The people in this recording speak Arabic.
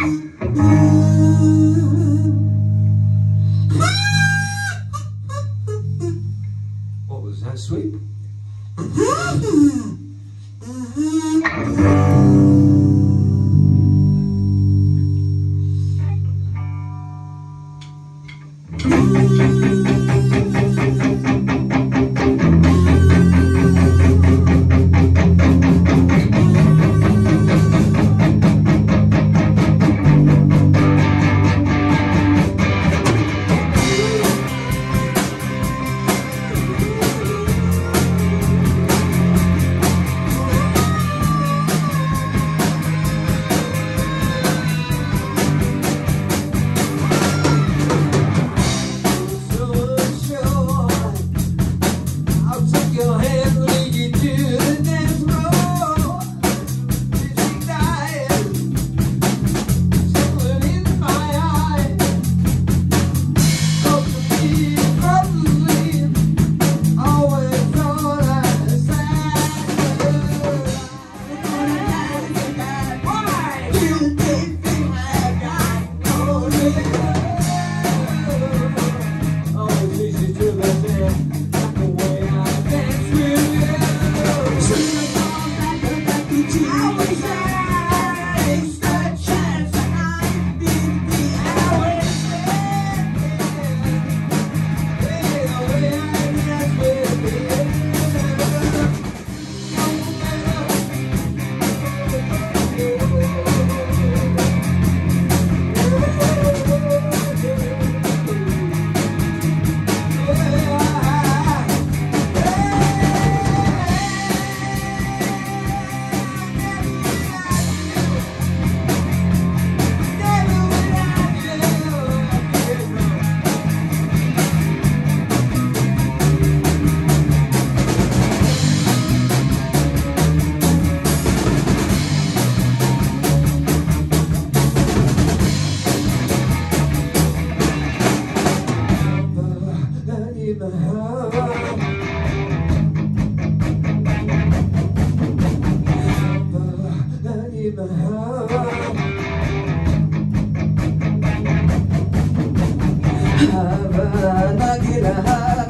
What was that, sweep? to the end. Sweet? Havana,